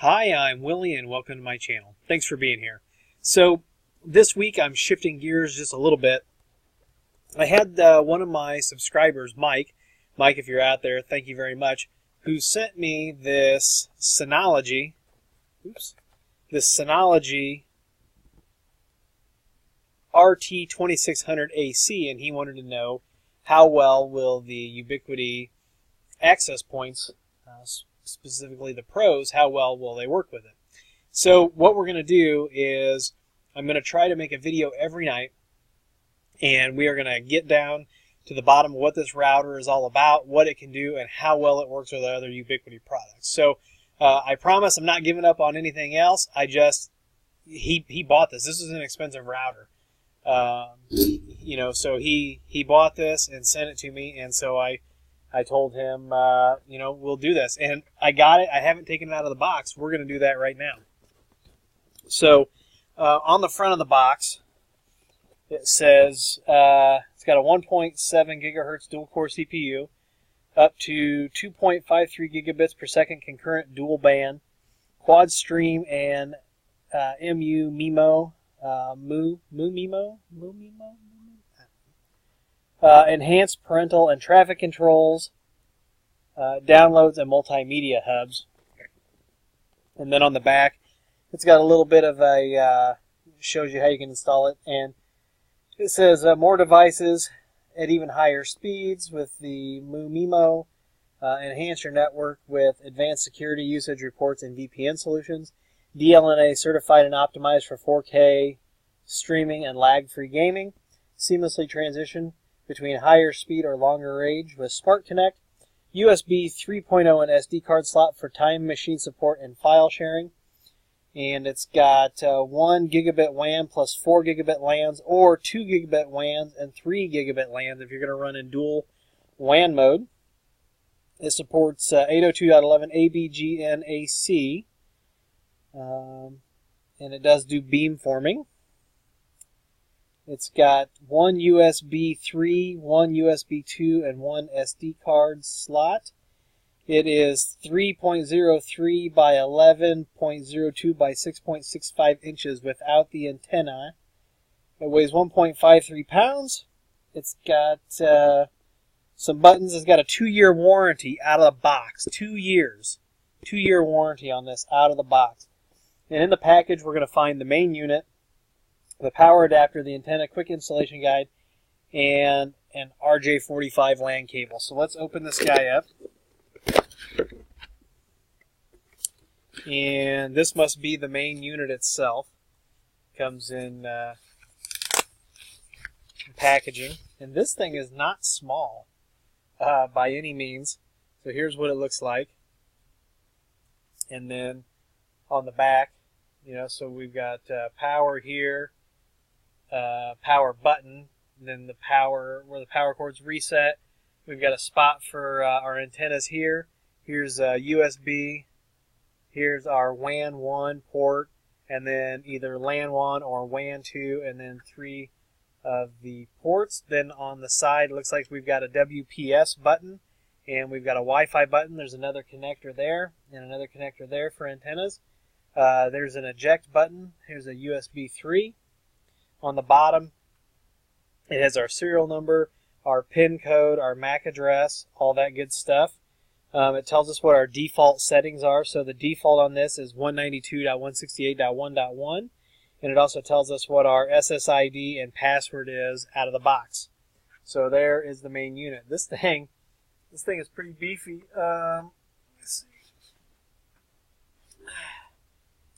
Hi, I'm Willie and welcome to my channel. Thanks for being here. So, this week I'm shifting gears just a little bit. I had uh, one of my subscribers, Mike, Mike, if you're out there, thank you very much, who sent me this Synology, oops, this Synology RT2600AC, and he wanted to know how well will the Ubiquiti access points, uh, specifically the pros, how well will they work with it. So what we're going to do is I'm going to try to make a video every night, and we are going to get down to the bottom of what this router is all about, what it can do, and how well it works with other Ubiquiti products. So uh, I promise I'm not giving up on anything else. I just he he bought this. This is an expensive router. Um, you know, so he he bought this and sent it to me, and so I I told him, uh, you know, we'll do this, and I got it. I haven't taken it out of the box. We're going to do that right now. So uh, on the front of the box, it says uh, it's got a 1.7 gigahertz dual core CPU, up to 2.53 gigabits per second concurrent dual band, quad stream, and uh, MU MIMO uh, Moo Moo Mimo Moo Mimo. Uh, enhanced parental and traffic controls, uh, downloads, and multimedia hubs. And then on the back, it's got a little bit of a uh, shows you how you can install it, and it says uh, more devices at even higher speeds with the Moo Mimo. Uh, enhance your network with advanced security usage reports and VPN solutions. DLNA certified and optimized for 4K streaming and lag-free gaming. Seamlessly transition between higher speed or longer range with Smart Connect. USB 3.0 and SD card slot for time machine support and file sharing. And it's got uh, 1 gigabit WAN plus 4 gigabit LANs or 2 gigabit WANs and 3 gigabit LANs if you're going to run in dual WAN mode. It supports uh, 802.11 ABGNAC. Um, and it does do beamforming. It's got one USB 3, one USB 2, and one SD card slot. It is 3.03 by 11.02 by 6.65 inches without the antenna. It weighs 1.53 pounds. It's got uh, some buttons. It's got a two-year warranty out of the box. Two years. Two-year warranty on this out of the box. And in the package, we're going to find the main unit, the power adapter, the antenna, quick installation guide, and an RJ45 LAN cable. So let's open this guy up. And this must be the main unit itself. Comes in uh, packaging. And this thing is not small uh, by any means. So here's what it looks like. And then on the back, you know, so we've got uh, power here, uh, power button, then the power where the power cord's reset. We've got a spot for uh, our antennas here. Here's a USB. Here's our WAN 1 port, and then either LAN 1 or WAN 2, and then three of the ports. Then on the side, looks like we've got a WPS button, and we've got a Wi-Fi button. There's another connector there, and another connector there for antennas. Uh, there's an eject button. Here's a USB 3. On the bottom, it has our serial number, our PIN code, our MAC address, all that good stuff. Um, it tells us what our default settings are. So the default on this is 192.168.1.1. And it also tells us what our SSID and password is out of the box. So there is the main unit. This thing, this thing is pretty beefy. Um,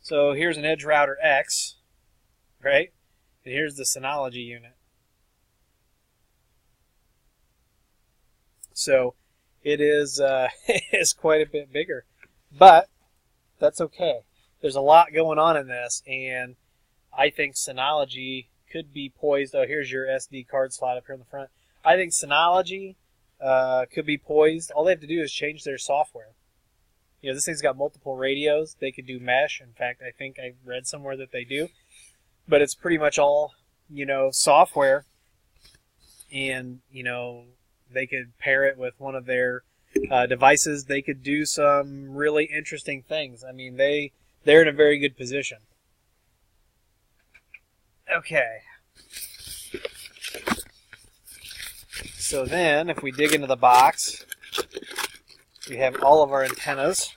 so here's an Edge Router X, right? Here's the Synology unit. So it is uh, is quite a bit bigger, but that's okay. There's a lot going on in this, and I think Synology could be poised. Oh, here's your SD card slot up here in the front. I think Synology uh, could be poised. All they have to do is change their software you know, this thing's got multiple radios. They could do mesh. In fact, I think I read somewhere that they do. But it's pretty much all, you know, software. And, you know, they could pair it with one of their uh, devices, they could do some really interesting things. I mean, they they're in a very good position. Okay. So then, if we dig into the box, we have all of our antennas.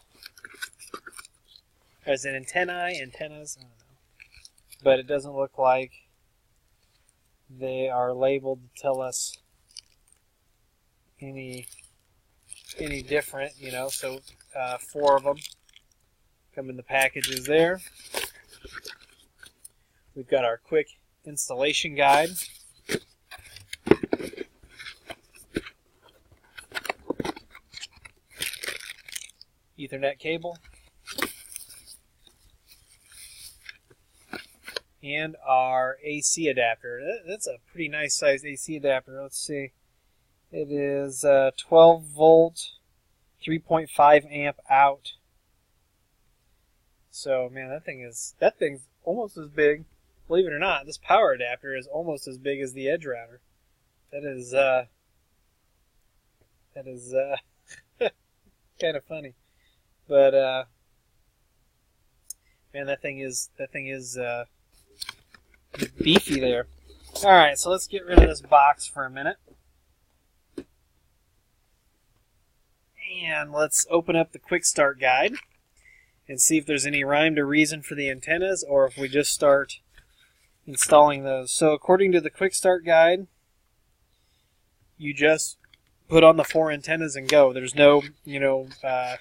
As an antennae, antennas, know. But it doesn't look like they are labeled to tell us any any different, you know. So uh, four of them come in the packages there. We've got our quick installation guide. Ethernet cable. And our AC adapter. That's a pretty nice sized AC adapter. Let's see. It is uh, 12 volt, 3.5 amp out. So man, that thing is that thing's almost as big. Believe it or not, this power adapter is almost as big as the edge router. That is uh, that is uh, kind of funny, but uh, man, that thing is that thing is uh, beefy there. All right, so let's get rid of this box for a minute. And let's open up the quick start guide and see if there's any rhyme or reason for the antennas or if we just start installing those. So according to the quick start guide, you just put on the four antennas and go. There's no, you know, uh,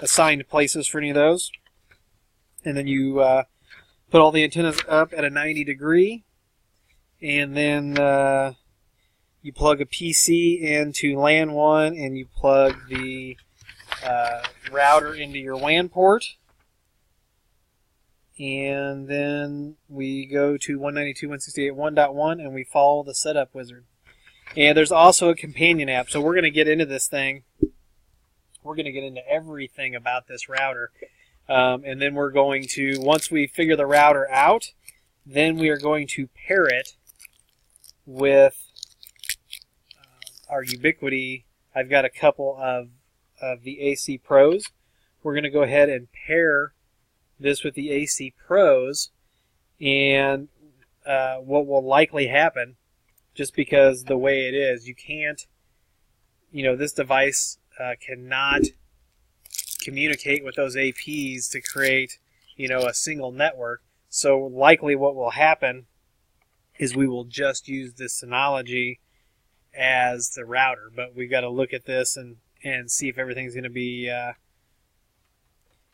assigned places for any of those. And then you uh, put all the antennas up at a 90 degree and then uh, you plug a PC into LAN 1 and you plug the uh, router into your WAN port. And then we go to 192.168.1.1 and we follow the setup wizard. And there's also a companion app. So we're going to get into this thing. We're going to get into everything about this router. Um, and then we're going to, once we figure the router out, then we are going to pair it with our Ubiquiti. I've got a couple of, of the AC Pros. We're going to go ahead and pair this with the AC Pros, and uh, what will likely happen, just because the way it is, you can't, you know, this device uh, cannot communicate with those APs to create, you know, a single network. So likely what will happen is we will just use this Synology as the router, but we've got to look at this and, and see if everything's going to be uh,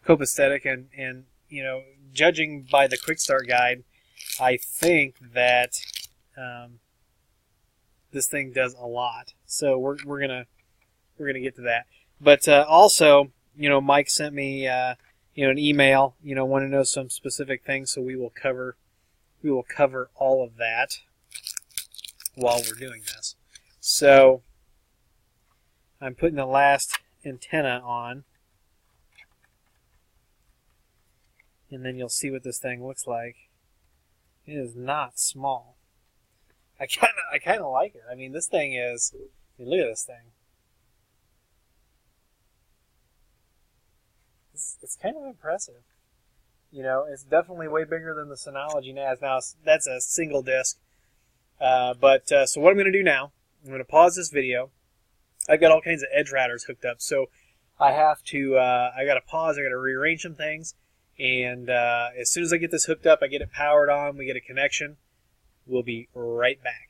copacetic. And, and, you know, judging by the quick start guide, I think that um, this thing does a lot. So we're, we're going to we're going to get to that. But uh, also, you know, Mike sent me, uh, you know, an email, you know, want to know some specific things, so we will cover we will cover all of that while we're doing this. So I'm putting the last antenna on. And then you'll see what this thing looks like. It is not small. I kind of I kind of like it. I mean, this thing is. I mean, look at this thing. It's, it's kind of impressive. You know, it's definitely way bigger than the Synology NAS. Now, that's a single disc. Uh, but uh, so what I'm going to do now I'm going to pause this video. I've got all kinds of edge routers hooked up, so I have to, uh, I got to pause, I got to rearrange some things, and uh, as soon as I get this hooked up, I get it powered on, we get a connection, we'll be right back.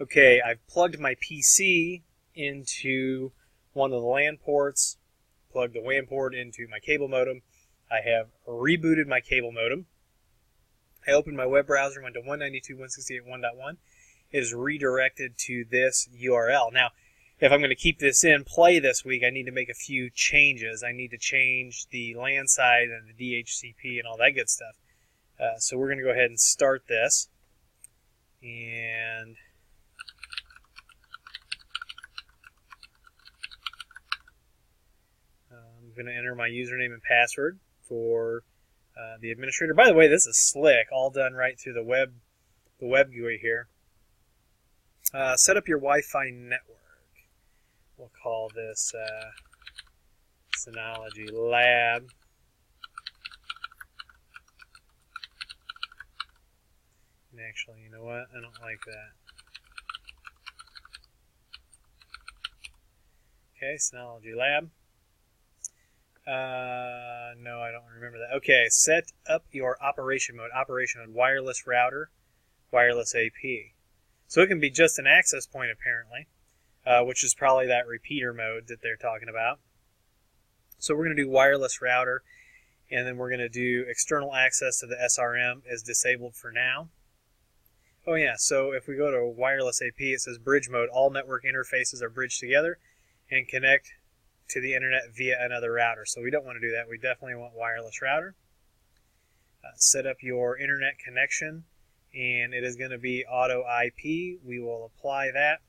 Okay, I've plugged my PC into one of the LAN ports, plugged the WAN port into my cable modem. I have rebooted my cable modem. I opened my web browser, went to 192.168.1.1, It is redirected to this URL. Now, if I'm going to keep this in play this week, I need to make a few changes. I need to change the LAN side and the DHCP and all that good stuff. Uh, so we're going to go ahead and start this. And I'm going to enter my username and password for uh, the administrator. By the way, this is slick, all done right through the web, the web GUI here. Uh, set up your Wi-Fi network. we'll call this uh, Synology Lab. And actually, you know what? I don't like that. Okay, Synology Lab. Uh, no, I don't remember that. Okay, set up your operation mode. Operation mode, wireless router, wireless AP. So it can be just an access point, apparently, uh, which is probably that repeater mode that they're talking about. So we're going to do wireless router, and then we're going to do external access to the SRM is disabled for now. Oh yeah, so if we go to wireless AP, it says bridge mode. All network interfaces are bridged together and connect to the internet via another router. So we don't want to do that. We definitely want wireless router. Uh, set up your internet connection and it is going to be auto IP. We will apply that.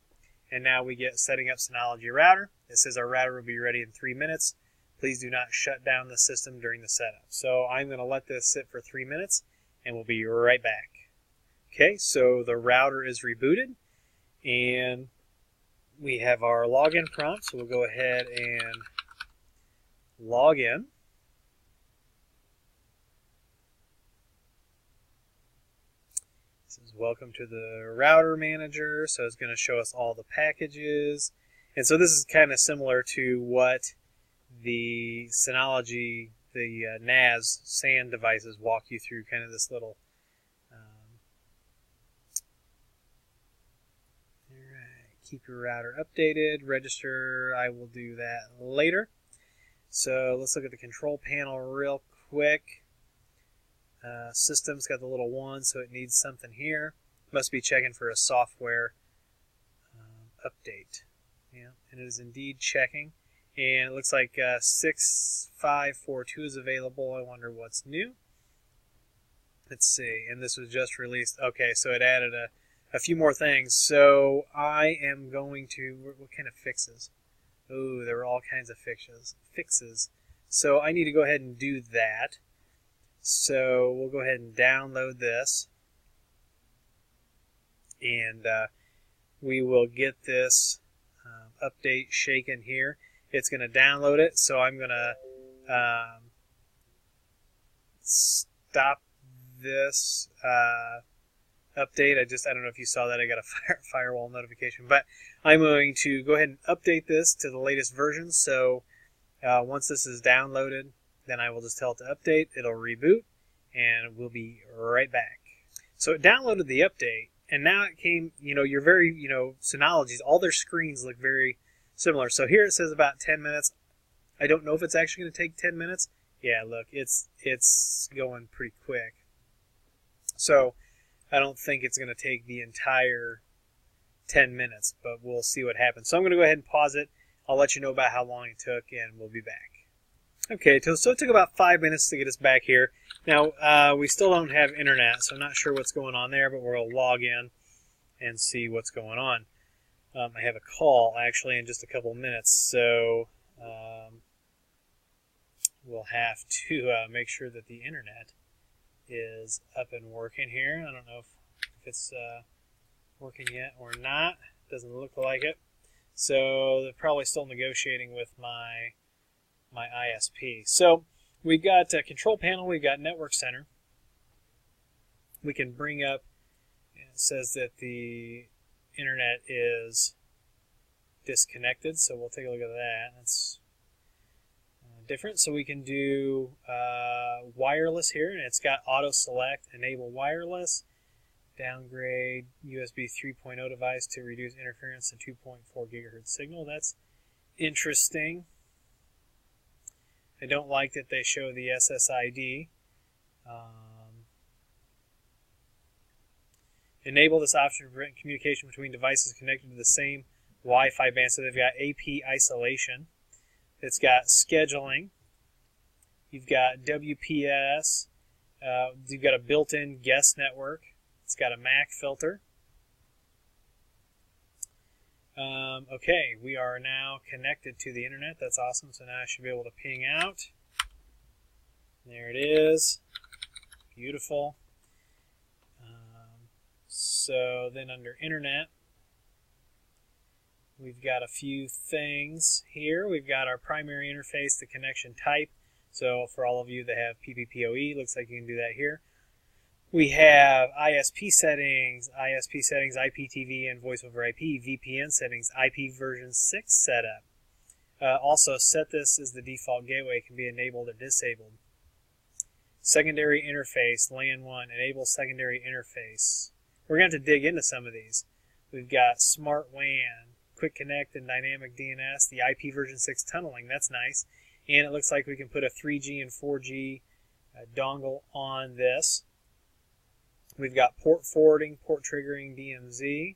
And now we get setting up Synology router. It says our router will be ready in three minutes. Please do not shut down the system during the setup. So I'm going to let this sit for three minutes and we'll be right back. Okay, so the router is rebooted and we have our login prompt. So we'll go ahead and log in. This is welcome to the router manager. So it's going to show us all the packages. And so this is kind of similar to what the Synology, the uh, NAS SAN devices walk you through kind of this little keep your router updated. Register, I will do that later. So let's look at the control panel real quick. Uh, system's got the little one, so it needs something here. Must be checking for a software um, update. Yeah, and it is indeed checking. And it looks like uh, 6542 is available. I wonder what's new. Let's see. And this was just released. Okay, so it added a a few more things. So I am going to what, kind of fixes? Oh, there are all kinds of fixes. Fixes. So I need to go ahead and do that. So we'll go ahead and download this, and uh, we will get this um, update shaken here. It's going to download it, so I'm going to um, stop this. Uh, update. I just, I don't know if you saw that. I got a fire, firewall notification. But I'm going to go ahead and update this to the latest version. So uh, once this is downloaded, then I will just tell it to update. It'll reboot, and we'll be right back. So it downloaded the update, and now it came, you know, your very, you know, Synologies, all their screens look very similar. So here it says about 10 minutes. I don't know if it's actually going to take 10 minutes. Yeah, look, it's it's going pretty quick. So I don't think it's going to take the entire 10 minutes, but we'll see what happens. So I'm going to go ahead and pause it. I'll let you know about how long it took, and we'll be back. Okay, so it took about five minutes to get us back here. Now, uh, we still don't have internet, so I'm not sure what's going on there, but we'll log in and see what's going on. Um, I have a call, actually, in just a couple minutes, so um, we'll have to uh, make sure that the internet is up and working here. I don't know if, if it's uh, working yet or not. Doesn't look like it. So they're probably still negotiating with my my ISP. So we've got a control panel. We've got network center. We can bring up. It says that the internet is disconnected. So we'll take a look at that. That's different. So we can do uh, wireless here, and it's got auto select, enable wireless, downgrade USB 3.0 device to reduce interference to 2.4 gigahertz signal. That's interesting. I don't like that they show the SSID. Um, enable this option to prevent communication between devices connected to the same Wi-Fi band. So they've got AP isolation. It's got scheduling. You've got WPS. Uh, you've got a built-in guest network. It's got a MAC filter. Um, okay, we are now connected to the internet. That's awesome. So now I should be able to ping out. There it is. Beautiful. Um, so then under internet, We've got a few things here. We've got our primary interface, the connection type. So for all of you that have PPPoE, looks like you can do that here. We have ISP settings, ISP settings, IPTV, and voice over IP, VPN settings, IP version 6 setup. Uh, also, set this as the default gateway can be enabled or disabled. Secondary interface, LAN 1, enable secondary interface. We're going to have to dig into some of these. We've got Smart WAN, Quick Connect, and Dynamic DNS, the IP version 6 tunneling. That's nice. And it looks like we can put a 3G and 4G uh, dongle on this. We've got port forwarding, port triggering, DMZ.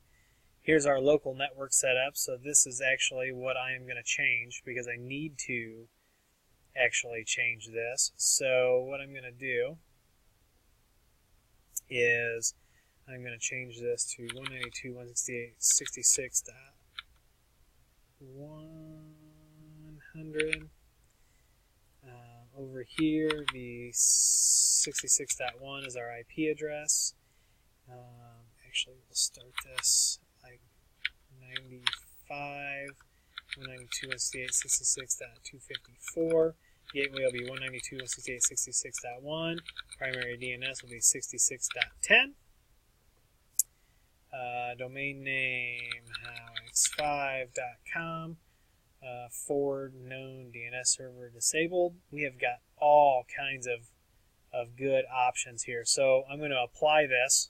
Here's our local network setup. So this is actually what I am going to change because I need to actually change this. So what I'm going to do is I'm going to change this to 192.168.66.100. Uh, over here, the 66.1 is our IP address. Um, actually, we'll start this like 95, 192.168.66.254. Gateway will be 192.168.66.1. Primary DNS will be 66.10. Uh, domain name howex5.com. Uh, forward known DNS server disabled. We have got all kinds of, of good options here. So I'm going to apply this.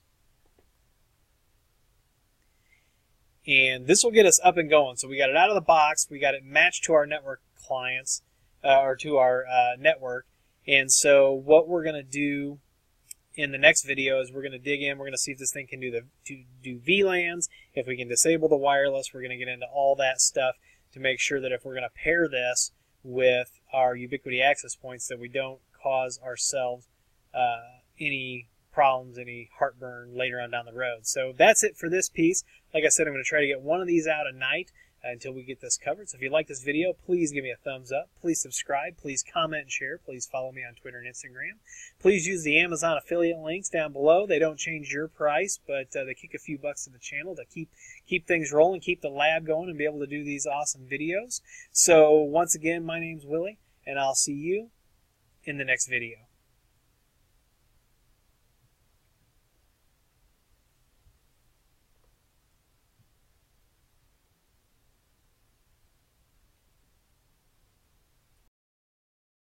and this will get us up and going. So we got it out of the box, we got it matched to our network clients uh, or to our uh, network, and so what we're going to do in the next video is we're going to dig in. We're going to see if this thing can do the do, do VLANs, if we can disable the wireless. We're going to get into all that stuff to make sure that if we're going to pair this with our Ubiquiti access points, that we don't cause ourselves uh, any problems, any heartburn later on down the road. So that's it for this piece. Like I said, I'm going to try to get one of these out a night until we get this covered. So if you like this video, please give me a thumbs up. Please subscribe. Please comment and share. Please follow me on Twitter and Instagram. Please use the Amazon affiliate links down below. They don't change your price, but uh, they kick a few bucks to the channel to keep keep things rolling, keep the lab going, and be able to do these awesome videos. So once again, my name's Willie, and I'll see you in the next video.